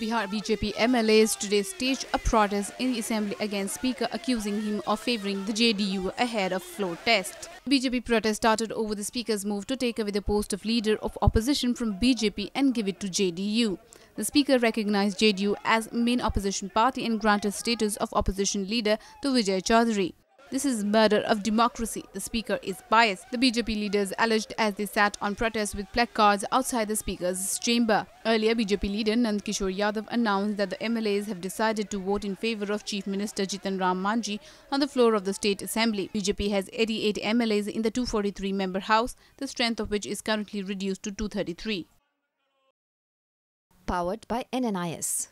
Bihar BJP MLAs today staged a protest in the assembly against Speaker accusing him of favoring the JDU ahead of floor test. BJP protest started over the Speaker's move to take away the post of leader of opposition from BJP and give it to JDU. The Speaker recognized JDU as main opposition party and granted status of opposition leader to Vijay Chaudhary. This is murder of democracy. The speaker is biased. The BJP leaders alleged as they sat on protest with placards outside the speaker's chamber. Earlier, BJP leader Nand Kishore Yadav announced that the MLAs have decided to vote in favor of Chief Minister Jitan Ram Manjhi on the floor of the State Assembly. BJP has 88 MLAs in the 243-member House, the strength of which is currently reduced to 233. Powered by NNIS.